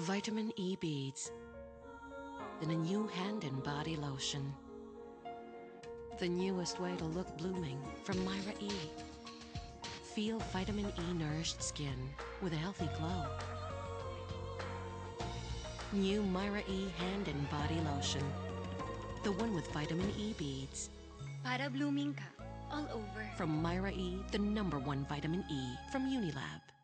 Vitamin E beads. in a new hand and body lotion. The newest way to look blooming from Myra E. Feel vitamin E nourished skin with a healthy glow. New Myra E hand and body lotion. The one with vitamin E beads. Para blooming ka all over. From Myra E, the number one vitamin E from Unilab.